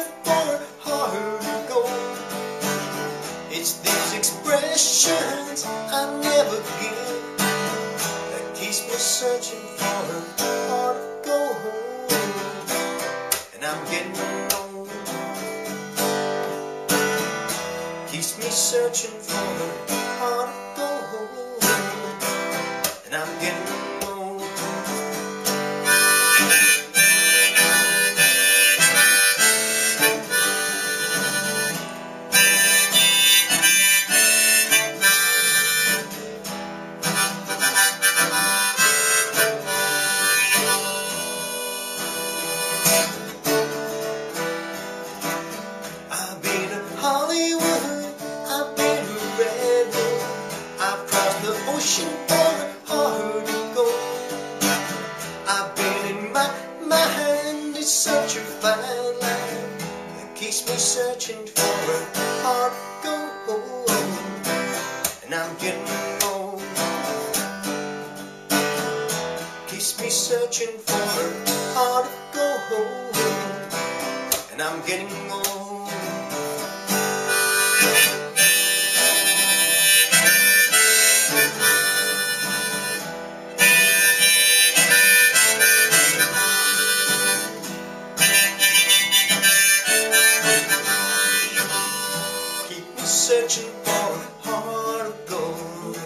never hard to go. It's these expressions I never give that keeps me searching for her heart of gold, And I'm getting old. Keeps me searching for her heart of gold, And I'm getting ocean for a heart of gold. I've been in my mind, it's such a fine line that keeps me searching for a heart of gold, and I'm getting old. Keeps me searching for a heart of gold, and I'm getting old. Searching for a heart of gold.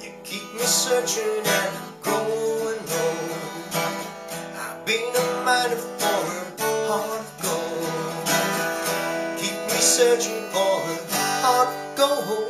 You keep me searching and growing old. I've been a miner for a heart of gold. Keep me searching for a heart of gold.